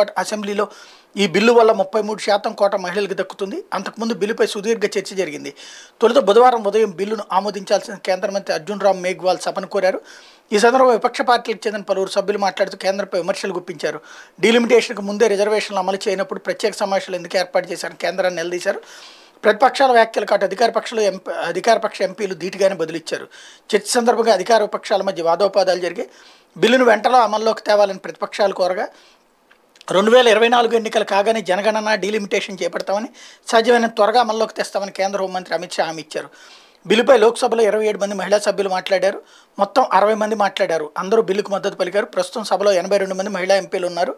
But అసెంబ్లీలో ఈ bill వల్ల ముప్పై మూడు శాతం కోట మహిళలకు దక్కుతుంది. అంతకుముందు బిల్లుపై సుదీర్ఘ చర్చ జరిగింది. తొలుత బుధవారం ఉదయం బిల్లును ఆమోదించాల్సిన కేంద్ర మంత్రి అర్జున్ రామ్ మేఘ్వాల్ సభను కోరారు. ఈ సందర్భంగా విపక్ష పార్టీలకు చెందిన పలువురు సభ్యులు మాట్లాడుతూ కేంద్రంపై విమర్శలు గుప్పించారు. డీలిమిటేషన్కు ముందే రిజర్వేషన్లు అమలు చేయనప్పుడు ప్రత్యేక సమావేశాలు ఎందుకు ఏర్పాటు చేశారు కేంద్రాన్ని నిలదీశారు. ప్రతిపక్షాల వ్యాఖ్యలు కాటు అధికార పక్షాలు ఎంపీ అధికార పక్ష ఎంపీలు ధీటుగానే బదులిచ్చారు. చర్చ సందర్భంగా అధికార పక్షాల మధ్య వాదోపాదాలు జరిగాయి. బిల్లును వెంటనే అమల్లోకి తేవాలని ప్రతిపక్షాలు కోరగా రెండు వేల ఇరవై నాలుగు ఎన్నికలు కాగానే జనగణన డీలిమిటేషన్ చేపడతామని సాధ్యమైన త్వరగా అమల్లోకి తెస్తామని కేంద్ర హోంమంత్రి అమిత్ షా హామీ ఇచ్చారు. బిల్లుపై లోక్సభలో ఇరవై ఏడు మంది మహిళా సభ్యులు మాట్లాడారు. మొత్తం అరవై మంది మాట్లాడారు. అందరూ బిల్లుకు మద్దతు పలికారు. ప్రస్తుతం సభలో ఎనభై రెండు మంది మహిళా ఎంపీలు ఉన్నారు.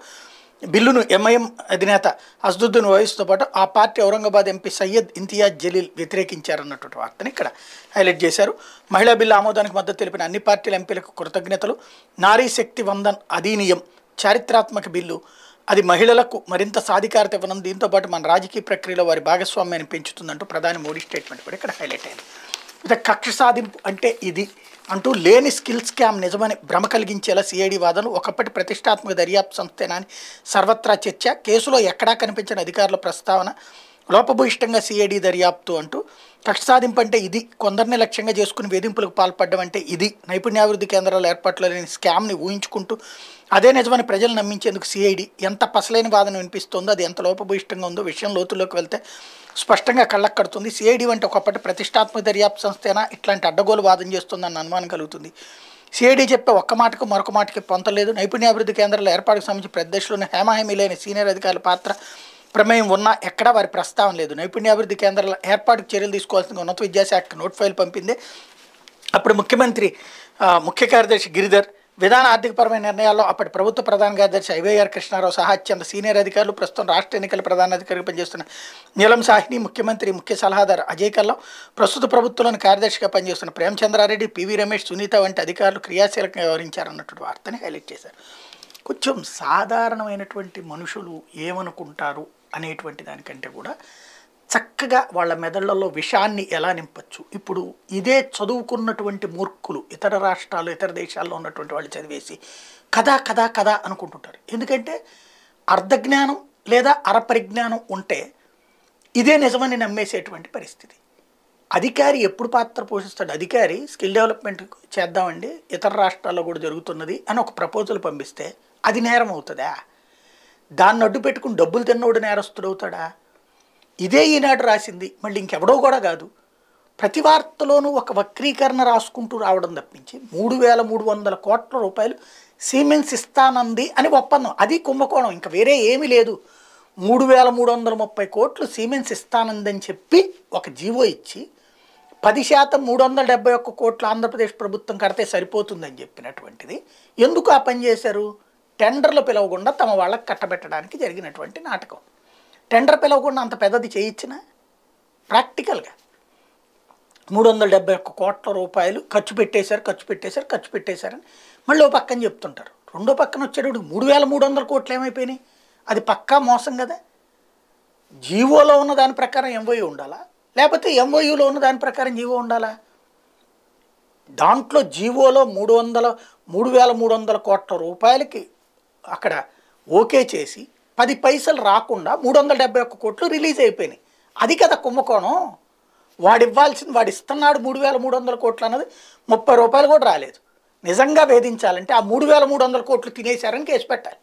బిల్లును ఎంఐఎం అధినేత అసదుద్దీన్ ఓవైసీతో పాటు ఆ పార్టీ ఔరంగాబాద్ ఎంపీ సయ్యద్ ఇంతియాజ్ జలీల్ వ్యతిరేకించారన్నటువంటి వార్తని ఇక్కడ హైలైట్ చేశారు. మహిళా బిల్లు ఆమోదానికి మద్దతు తెలిపిన అన్ని పార్టీల ఎంపీలకు కృతజ్ఞతలు. నారీ శక్తి వందన్ అధీనియం చారిత్రాత్మక బిల్లు అది మహిళలకు మరింత సాధికారత ఇవ్వడం దీంతో పాటు మన రాజకీయ ప్రక్రియలో వారి భాగస్వామ్యాన్ని పెంచుతుందంటూ ప్రధాని మోడీ స్టేట్మెంట్ కూడా ఇక్కడ హైలైట్ అయింది. ఇక కక్ష సాధింపు అంటే ఇది అంటూ లేని స్కిల్ స్కామ్ నిజమని భ్రమ కలిగించేలా సిఐడి వాదనలు ఒకప్పటి ప్రతిష్టాత్మక దర్యాప్తు సంస్థేనా అని సర్వత్రా చర్చ. కేసులో ఎక్కడా కనిపించిన అధికారుల ప్రస్తావన లోపభూయిష్టంగా సిఐడి దర్యాప్తు అంటూ కక్ష సాధింపు అంటే ఇది కొందరిని లక్ష్యంగా చేసుకుని వేధింపులకు పాల్పడడం అంటే ఇది. నైపుణ్యాభివృద్ధి కేంద్రాల ఏర్పాట్లో లేని స్కామ్ని ఊహించుకుంటూ అదే నిజమని ప్రజలు నమ్మించేందుకు సిఐడి ఎంత పసలైన వాదన వినిపిస్తుందో అది ఎంత లోపభూయిష్టంగా ఉందో విషయం లోతుల్లోకి వెళ్తే స్పష్టంగా కళ్ళకు కడుతుంది. సిఐడి వంటి ఒకప్పటి ప్రతిష్టాత్మక దర్యాప్తు సంస్థేనా ఇట్లాంటి అడ్డగోలు వాదన చేస్తుందన్న అనుమానం కలుగుతుంది. సిఐడి చెప్పే ఒక్క మాటకు మరొక మాటకి పొంతలేదు నైపుణ్యాభివృద్ధి కేంద్రాల ఏర్పాటుకు సంబంధించి ప్రదేశంలోని దశలోని హేమాహేమీ లేని సీనియర్ అధికారుల పాత్ర ప్రమేయం ఉన్నా ఎక్కడా వారి ప్రస్తావన లేదు. నైపుణ్యాభివృద్ధి కేంద్రాల ఏర్పాటుకు చర్యలు తీసుకోవాల్సిన ఉన్నత విద్యాశాఖ నోట్ ఫైల్ పంపింది. అప్పుడు ముఖ్యమంత్రి ముఖ్య కార్యదర్శి గిరిధర్ విధాన ఆర్థికపరమైన నిర్ణయాల్లో అప్పటి ప్రభుత్వ ప్రధాన కార్యదర్శి ఐవైఆర్ కృష్ణారావు సహా అత్యంత సీనియర్ అధికారులు ప్రస్తుతం రాష్ట్ర ఎన్నికల ప్రధాన అధికారిగా పనిచేస్తున్న నీలం సాహిని ముఖ్యమంత్రి ముఖ్య సలహాదారు అజయ్ కల్లం ప్రస్తుత ప్రభుత్వంలోని కార్యదర్శిగా పనిచేస్తున్న ప్రేమచంద్రారెడ్డి పివి రమేష్ సునీత వంటి అధికారులు క్రియాశీలకంగా వ్యవహరించారన్నటువంటి వార్తని హైలైట్ చేశారు. కొంచెం సాధారణమైనటువంటి మనుషులు ఏమనుకుంటారు? అనేటువంటి దానికంటే కూడా చక్కగా వాళ్ళ మెదళ్ళలో విషాన్ని ఎలా నింపచ్చు? ఇప్పుడు ఇదే చదువుకున్నటువంటి మూర్ఖులు ఇతర రాష్ట్రాలు ఇతర దేశాల్లో ఉన్నటువంటి వాళ్ళు చదివేసి కథా కథ కథ అనుకుంటుంటారు. ఎందుకంటే అర్ధజ్ఞానం లేదా అరపరిజ్ఞానం ఉంటే ఇదే నిజమని నమ్మేసేటువంటి పరిస్థితి. అధికారి ఎప్పుడు పాత్ర పోషిస్తాడు? అధికారి స్కిల్ డెవలప్మెంట్ చేద్దామండి ఇతర రాష్ట్రాల్లో కూడా జరుగుతున్నది అని ఒక ప్రపోజల్ పంపిస్తే అది నేరం అవుతుందా? దాన్ని అడ్డు పెట్టుకుని డబ్బులు తిన్నోడు నేరస్తుడవుతాడా? ఇదే ఈనాడు రాసింది. మళ్ళీ ఇంకెవడో కూడా కాదు. ప్రతి వార్తలోనూ ఒక వక్రీకరణ రాసుకుంటూ రావడం తప్పించి మూడు వేల మూడు వందల కోట్ల రూపాయలు సిమెంట్స్ ఇస్తానంది అని ఒప్పందం. అది కుంభకోణం. ఇంకా వేరే ఏమీ లేదు. మూడు వేల మూడు వందల ముప్పై కోట్లు సిమెంట్స్ ఇస్తానందని చెప్పి ఒక జీవో ఇచ్చి పది శాతం మూడు వందల డెబ్బై ఒక్క కోట్లు ఆంధ్రప్రదేశ్ ప్రభుత్వం కడితే సరిపోతుందని చెప్పినటువంటిది. ఎందుకు ఆ పని చేశారు? టెండర్లు పిలవకుండా తమ వాళ్ళకి కట్టబెట్టడానికి జరిగినటువంటి నాటకం. టెండర్ పిలవకుండా అంత పెద్దది చేయించిన ప్రాక్టికల్గా మూడు వందల డెబ్బై ఒక్క కోట్ల రూపాయలు ఖర్చు పెట్టేశారు ఖర్చు పెట్టేశారు ఖర్చు పెట్టేశారని మళ్ళీ ఓ పక్కన చెప్తుంటారు. రెండో పక్కన వచ్చేటప్పుడు మూడు వేల మూడు వందల కోట్లు ఏమైపోయినాయి? అది పక్కా మోసం కదా? జీవోలో ఉన్న దాని ప్రకారం ఎంఓయూ ఉండాలా? లేకపోతే ఎంఓయూలో ఉన్న దాని ప్రకారం జీవో ఉండాలా? దాంట్లో జీవోలో మూడు వందల మూడు వేల మూడు వందల కోట్ల రూపాయలకి అక్కడ ఓకే చేసి పది పైసలు రాకుండా మూడు వందల డెబ్బై ఒక్క కోట్లు రిలీజ్ అయిపోయినాయి. అది కదా కుంభకోణం. వాడు ఇవ్వాల్సింది వాడు ఇస్తున్నాడు మూడు వేల మూడు వందల కోట్లు అన్నది ముప్పై రూపాయలు కూడా రాలేదు. నిజంగా వేధించాలంటే ఆ మూడు వేల మూడు వందల కోట్లు తినేశారని కేసు పెట్టాలి.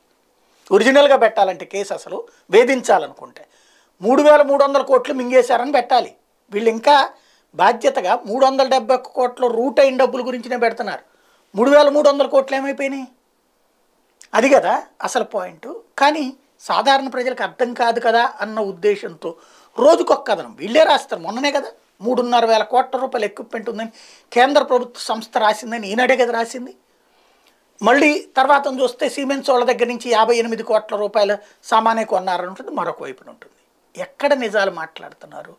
ఒరిజినల్గా పెట్టాలంటే కేసు అసలు వేధించాలనుకుంటే. మూడు వేల మూడు వందల కోట్లు మింగేశారని పెట్టాలి. వీళ్ళు ఇంకా బాధ్యతగా మూడు వందల డెబ్బై ఒక్క కోట్ల రూట్ అయిన డబ్బుల గురించినే పెడుతున్నారు. మూడు వేల మూడు వందల కోట్లు ఏమైపోయినాయి? అది కదా అసలు పాయింట్. కానీ సాధారణ ప్రజలకు అర్థం కాదు కదా అన్న ఉద్దేశంతో రోజుకొక కథనం. వీళ్ళే రాస్తారు మొన్ననే కదా. మూడున్నర వేల కోట్ల రూపాయల ఎక్విప్మెంట్ ఉందని కేంద్ర ప్రభుత్వ సంస్థ రాసిందని ఈనాడే కదా రాసింది. మళ్ళీ తర్వాత చూస్తే సిమెంట్స్ వాళ్ళ దగ్గర నుంచి యాభై ఎనిమిది కోట్ల రూపాయల సామానే కొన్నారని ఉంటుంది మరొక వైపున ఉంటుంది. ఎక్కడ నిజాలు మాట్లాడుతున్నారు?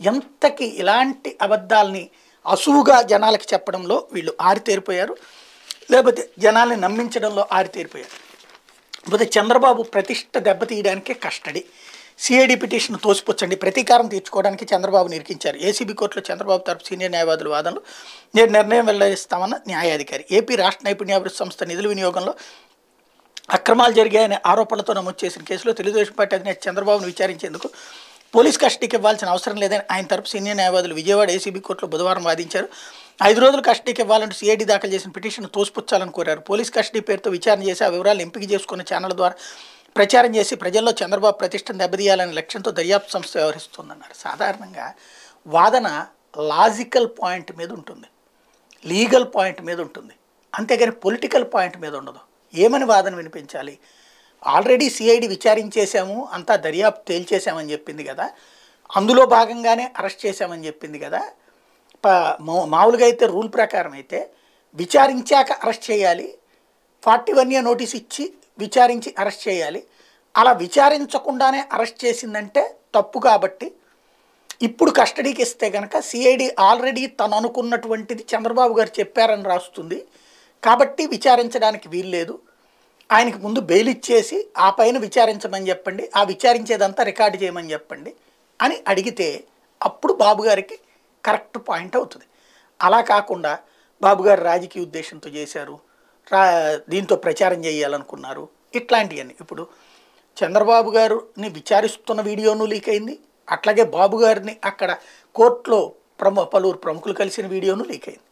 ఎంతకి ఇలాంటి అబద్ధాలని అసువుగా జనాలకి చెప్పడంలో వీళ్ళు ఆరితేరిపోయారు. లేకపోతే జనాల్ని నమ్మించడంలో ఆరితేరిపోయారు. లేకపోతే చంద్రబాబు ప్రతిష్ట దెబ్బతీయడానికే కస్టడీ. సిఐడి పిటిషన్ తోసిపుచ్చండి. ప్రతీకారం తీర్చుకోవడానికి చంద్రబాబు నిరికించారు ఏసీబీ కోర్టులో చంద్రబాబు తరపు సీనియర్ న్యాయవాదుల వాదనలు నేను నిర్ణయం వెల్లడిస్తామన్న న్యాయాధికారి. ఏపీ రాష్ట్ర నైపుణ్యాభివృద్ధి సంస్థ నిధుల వినియోగంలో అక్రమాలు జరిగాయనే ఆరోపణలతో నమోదు చేసిన కేసులో తెలుగుదేశం పార్టీ అధినేత చంద్రబాబును విచారించేందుకు పోలీస్ కస్టడీకి ఇవ్వాల్సిన అవసరం లేదని ఆయన తరపు సీనియర్ న్యాయవాదులు విజయవాడ ఏసీబీ కోర్టులో బుధవారం వాదించారు. ఐదు రోజులు కస్టడీకి ఇవ్వాలంటూ సిఐడి దాఖలు చేసిన పిటిషన్ తోసిపుచ్చాలని కోరారు. పోలీస్ కస్టడీ పేరుతో విచారణ చేసి ఆ వివరాలు ఎంపిక చేసుకున్న ఛానల్ ద్వారా ప్రచారం చేసి ప్రజల్లో చంద్రబాబు ప్రతిష్టను దెబ్బతీయాలనే లక్ష్యంతో దర్యాప్తు సంస్థ వ్యవహరిస్తుందన్నారు. సాధారణంగా వాదన లాజికల్ పాయింట్ మీద ఉంటుంది. లీగల్ పాయింట్ మీద ఉంటుంది. అంతేగాని పొలిటికల్ పాయింట్ మీద ఉండదు. ఏమని వాదన వినిపించాలి? ఆల్రెడీ సిఐడి విచారించేశాము అంతా దర్యాప్తు తేల్చేశామని చెప్పింది కదా. అందులో భాగంగానే అరెస్ట్ చేశామని చెప్పింది కదా. మామూలుగా అయితే రూల్ ప్రకారం అయితే విచారించాక అరెస్ట్ చేయాలి. ఫార్టీ వన్ ఇయర్ నోటీస్ ఇచ్చి విచారించి అరెస్ట్ చేయాలి. అలా విచారించకుండానే అరెస్ట్ చేసిందంటే తప్పు కాబట్టి ఇప్పుడు కస్టడీకి ఇస్తే కనుక సిఐడి ఆల్రెడీ తను అనుకున్నటువంటిది చంద్రబాబు గారు చెప్పారని రాస్తుంది. కాబట్టి విచారించడానికి వీల్లేదు. ఆయనకి ముందు బెయిల్ ఇచ్చేసి ఆ పైన విచారించమని చెప్పండి. ఆ విచారించేదంతా రికార్డు చేయమని చెప్పండి అని అడిగితే అప్పుడు బాబు గారికి కరెక్ట్ పాయింట్ అవుతుంది. అలా కాకుండా బాబు గారు రాజకీయ ఉద్దేశంతో చేశారు రా దీంతో ప్రచారం చేయాలనుకున్నారు ఇట్లాంటివన్నీ. ఇప్పుడు చంద్రబాబు గారిని విచారిస్తున్న వీడియోను లీక్ అయింది అట్లాగే బాబు గారిని అక్కడ కోర్టులో ప్రము పలువురు ప్రముఖులు కలిసిన వీడియోను లీక్ అయింది.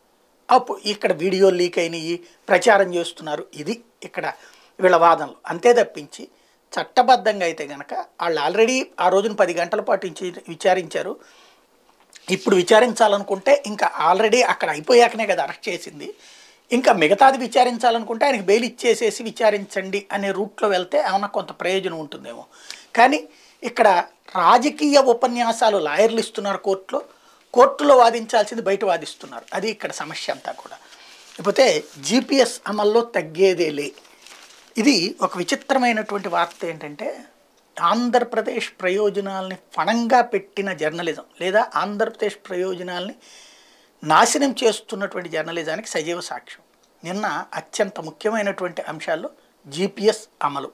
అప్పుడు ఇక్కడ వీడియో లీక్ అయినాయి ప్రచారం చేస్తున్నారు ఇది ఇక్కడ వీళ్ళ వాదనలు. అంతే తప్పించి చట్టబద్ధంగా అయితే కనుక వాళ్ళు ఆల్రెడీ ఆ రోజున పది గంటల పాటు విచారించారు. ఇప్పుడు విచారించాలనుకుంటే ఇంకా ఆల్రెడీ అక్కడ అయిపోయాకనే కదా అరెస్ట్ చేసింది. ఇంకా మిగతాది విచారించాలనుకుంటే ఆయనకి బెయిల్ ఇచ్చేసేసి విచారించండి అనే రూట్లో వెళ్తే ఏమన్నా కొంత ప్రయోజనం ఉంటుందేమో. కానీ ఇక్కడ రాజకీయ ఉపన్యాసాలు లాయర్లు ఇస్తున్నారు కోర్టులో. కోర్టులో వాదించాల్సింది బయట వాదిస్తున్నారు. అది ఇక్కడ సమస్య అంతా కూడా. లేకపోతే జీపీఎస్ అమల్లో తగ్గేదేలే. ఇది ఒక విచిత్రమైనటువంటి వార్త ఏంటంటే ఆంధ్రప్రదేశ్ ప్రయోజనాల్ని ఫణంగా పెట్టిన జర్నలిజం లేదా ఆంధ్రప్రదేశ్ ప్రయోజనాల్ని నాశనం చేస్తున్నటువంటి జర్నలిజానికి సజీవ సాక్ష్యం. నిన్న అత్యంత ముఖ్యమైనటువంటి అంశాల్లో జీపీఎస్ అమలు.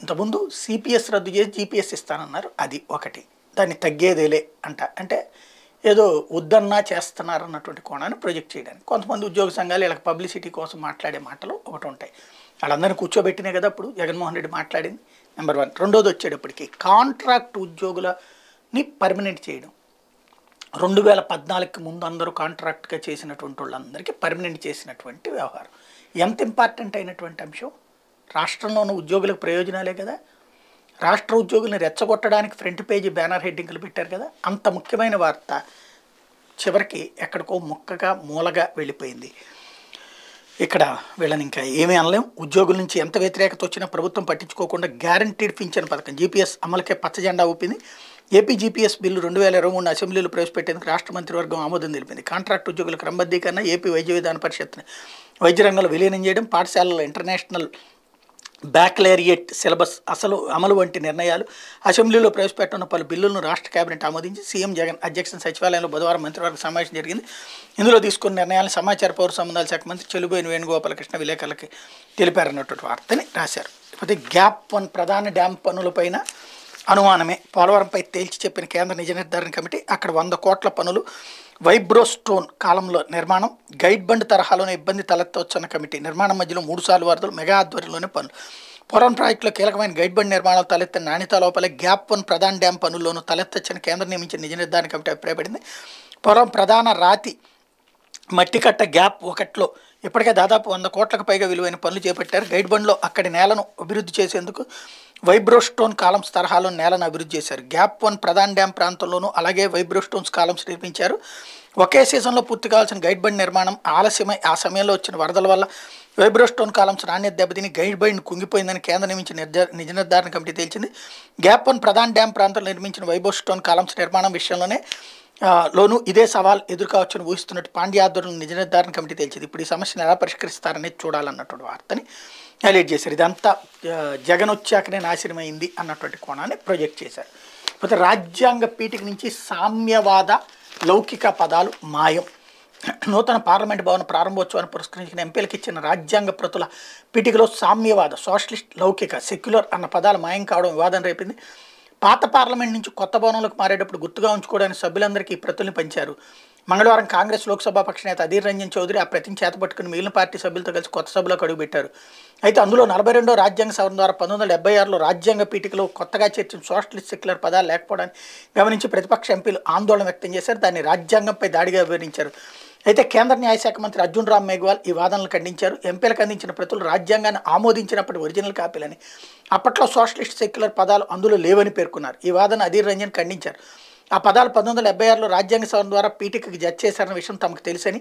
ఇంతకుముందు సిపిఎస్ రద్దు చేసి జీపీఎస్ ఇస్తానన్నారు అది ఒకటి. దాన్ని తగ్గేదేలే అంట. అంటే ఏదో వద్దన్నా చేస్తున్నారు అన్నటువంటి కోణాన్ని ప్రొజెక్ట్ చేయడానికి. కొంతమంది ఉద్యోగ సంఘాలు వీళ్ళకి పబ్లిసిటీ కోసం మాట్లాడే మాటలు ఒకటి ఉంటాయి. వాళ్ళందరినీ కూర్చోబెట్టినే కదా అప్పుడు జగన్మోహన్ రెడ్డి మాట్లాడింది. నెంబర్ వన్ రెండోది వచ్చేటప్పటికి కాంట్రాక్ట్ ఉద్యోగులని పర్మనెంట్ చేయడం. రెండు వేల పద్నాలుగుకి ముందు అందరూ కాంట్రాక్ట్గా చేసినటువంటి వాళ్ళందరికీ పర్మనెంట్ చేసినటువంటి వ్యవహారం. ఎంత ఇంపార్టెంట్ అయినటువంటి అంశం? రాష్ట్రంలో ఉన్న ఉద్యోగులకు ప్రయోజనాలే కదా. రాష్ట్ర ఉద్యోగుల్ని రెచ్చగొట్టడానికి ఫ్రంట్ పేజీ బ్యానర్ హెడ్డింగ్లు పెట్టారు కదా. అంత ముఖ్యమైన వార్త చివరికి ఎక్కడికో ముక్కగా మూలగా వెళ్ళిపోయింది. ఇక్కడ వీళ్ళని ఇంకా ఏమీ అనలేం. ఉద్యోగుల నుంచి ఎంత వ్యతిరేకత వచ్చినా ప్రభుత్వం పట్టించుకోకుండా గ్యారంటీడ్ పింఛన్ పథకం. జీపీఎస్ అమలుకే పచ్చజెండా ఊపింది. ఏపీ జీపీఎస్ బిల్లు రెండు వేల ఇరవై మూడు అసెంబ్లీలో ప్రవేశపెట్టేందుకు రాష్ట్ర మంత్రివర్గం ఆమోదం తెలిపింది. కాంట్రాక్ట్ ఉద్యోగుల క్రమబద్ధీకరణ ఏపీ వైద్య విధాన పరిషత్ని వైద్య రంగంలో విలీనం చేయడం పాఠశాలల ఇంటర్నేషనల్ బ్యాక్లేరియట్ సిలబస్ అసలు అమలు వంటి నిర్ణయాలు అసెంబ్లీలో ప్రవేశపెట్టిన పలు బిల్లులను రాష్ట్ర కేబినెట్ ఆమోదించి సీఎం జగన్ అధ్యక్ష సచివాలయంలో బుధవారం మంత్రివర్గ సమావేశం జరిగింది. ఇందులో తీసుకున్న నిర్ణయాలను సమాచార పౌర సంబంధాల శాఖ మంత్రి చెలుబోయిన వేణుగోపాలకృష్ణ విలేకరులకి తెలిపారన్నటువంటి వార్తని రాశారు. ఇకపోతే గ్యాప్ వన్ ప్రధాన డ్యామ్ పనులపైన అనుమానమే. పోలవరంపై తేల్చి చెప్పిన కేంద్ర నిజ నిర్ధారణ కమిటీ అక్కడ వంద కోట్ల పనులు వైబ్రోస్టోన్ కాలంలో నిర్మాణం గైడ్ బండ్ తరహాలోనే ఇబ్బంది తలెత్తవచ్చన్న కమిటీ నిర్మాణం మధ్యలో మూడు సార్లు వరదలు మెగా ఆధ్వర్యంలోనే పనులు. పోలవరం ప్రాజెక్టులో కీలకమైన గైడ్ బండ్ నిర్మాణాలు తలెత్తిన నాణ్యత లోపలే గ్యాప్ వన్ ప్రధాన డ్యాం పనుల్లోనూ తలెత్తొచ్చిన కేంద్రం నియమించిన నిజ నిర్ధారణ కమిటీ అభిప్రాయపడింది. పోలవరం ప్రధాన రాతి మట్టి కట్ట గ్యాప్ ఒకటిలో ఇప్పటికే దాదాపు వంద కోట్లకు పైగా విలువైన పనులు చేపట్టారు. గైడ్ బండ్లో అక్కడి నేలను అభివృద్ధి చేసేందుకు వైబ్రోస్టోన్ కాలమ్స్ తరహాలో నేలను అభివృద్ధి చేశారు. గ్యాప్ వన్ ప్రధాన్ డ్యామ్ ప్రాంతంలోనూ అలాగే వైబ్రోస్టోన్స్ కాలమ్స్ నిర్మించారు. ఒకే సీజన్లో పూర్తి కావాల్సిన గైడ్ బండ్ నిర్మాణం ఆలస్యమై ఆ సమయంలో వచ్చిన వరదల వల్ల వైబ్రోస్టోన్ కాలమ్స్ నాణ్యత దెబ్బతిని గైడ్ బండ్ కుంగిపోయిందని కేంద్రం నిర్మించిన నిర్ధార నిజ నిర్ధారణ కమిటీ తేల్చింది. గ్యాప్ వన్ ప్రధాన్ డ్యామ్ ప్రాంతంలో నిర్మించిన వైబ్రోస్టోన్ కాలమ్స్ నిర్మాణం విషయంలోనే లోను ఇదే సవాల్ ఎదుర్కోవచ్చని ఊహిస్తున్నట్టు పాండ్య ఆధ్వర్యంలో నిజ నిర్ధారణ కమిటీ తేల్చింది. ఇప్పుడు ఈ సమస్యను ఎలా పరిష్కరిస్తారనేది చూడాలన్నటువంటి వార్తని హైలైట్ చేశారు. ఇదంతా ఆ, జగన్ వచ్చాకనే నాశనమైంది అన్నటువంటి కోణాన్ని ప్రొజెక్ట్ చేశారు. కాకపోతే రాజ్యాంగ పీఠిక నుంచి సామ్యవాద లౌకిక పదాలు మాయం. నూతన పార్లమెంట్ భవన ప్రారంభోత్సవాన్ని పురస్కరించిన ఎంపీలకు ఇచ్చిన రాజ్యాంగ ప్రతుల పీఠికలో సామ్యవాద సోషలిస్ట్ లౌకిక సెక్యులర్ అన్న పదాలు మాయం కావడం వివాదం రేపింది. పాత పార్లమెంట్ నుంచి కొత్త భవనంలోకి మారేటప్పుడు గుర్తుగా ఉంచుకోవడానికి సభ్యులందరికీ ఈ ప్రతుల్ని పంచారు. మంగళవారం కాంగ్రెస్ లోక్సభ పక్ష నేత అధీర్ రంజన్ చౌదరి ఆ ప్రతిని చేతపట్టుకుని మిగిలిన పార్టీ సభ్యులతో కలిసి కొత్త సభలోకి అడుగుపెట్టారు. అయితే అందులో నలభై రెండో రాజ్యాంగ సవరణ ద్వారా పంతొమ్మిది వందల డెబ్బై ఆరులో రాజ్యాంగ పీఠికలో కొత్తగా చేర్చిన సోషలిస్ట్ సెక్యులర్ పదాలు లేకపోవడాన్ని గమనించి ప్రతిపక్ష ఎంపీలు ఆందోళన వ్యక్తం చేశారు. దాన్ని రాజ్యాంగంపై దాడిగా వివరించారు. అయితే కేంద్ర న్యాయశాఖ మంత్రి అర్జున్ రామ్ మేఘ్వాల్ ఈ వాదనలు ఖండించారు. ఎంపీలకు అందించిన ప్రతులు రాజ్యాంగాన్ని ఆమోదించినప్పటి ఒరిజినల్ కాపీలని అప్పట్లో సోషలిస్ట్ సెక్యులర్ పదాలు అందులో లేవని పేర్కొన్నారు. ఈ వాదన అధీర్ రంజన్ ఖండించారు. ఆ పదాలు పంతొమ్మిది వందల డెబ్బై ఆరులో రాజ్యాంగ సభ ద్వారా పీఠికకి జడ్జ్ చేశారన్న విషయం తమకు తెలుసని.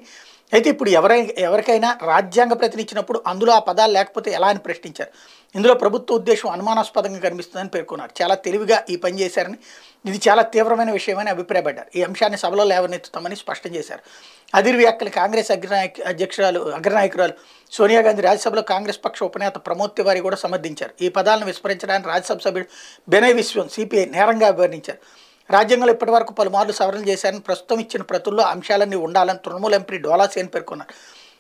అయితే ఇప్పుడు ఎవరై ఎవరికైనా రాజ్యాంగ ప్రతినిచ్చినప్పుడు అందులో ఆ పదాలు లేకపోతే ఎలా అని ప్రశ్నించారు. ఇందులో ప్రభుత్వ ఉద్దేశం అనుమానాస్పదంగా కనిపిస్తుందని పేర్కొన్నారు. చాలా తెలివిగా ఈ పని చేశారని ఇది చాలా తీవ్రమైన విషయమని అభిప్రాయపడ్డారు. ఈ అంశాన్ని సభలో లేవనెత్తుతామని స్పష్టం చేశారు. అదిర్ వ్యాఖ్యలు కాంగ్రెస్ అగ్రనాయక అధ్యక్షురాలు అగ్రనాయకురాలు సోనియా గాంధీ రాజ్యసభలో కాంగ్రెస్ పక్ష ఉపనేత ప్రమోద్ తివారి కూడా సమర్థించారు. ఈ పదాలను విస్మరించడానికి రాజ్యసభ సభ్యుడు బెనయ్ విశ్వం సిపిఐ నేరంగా అభివర్ణించారు రాజ్యాంగంలో ఇప్పటివరకు పలుమార్లు సవరణ చేశారని ప్రస్తుతం ఇచ్చిన ప్రతుల్లో అంశాలన్నీ ఉండాలని తృణమూల ఎంపీ డోలాసేన్ పేర్కొన్నారు.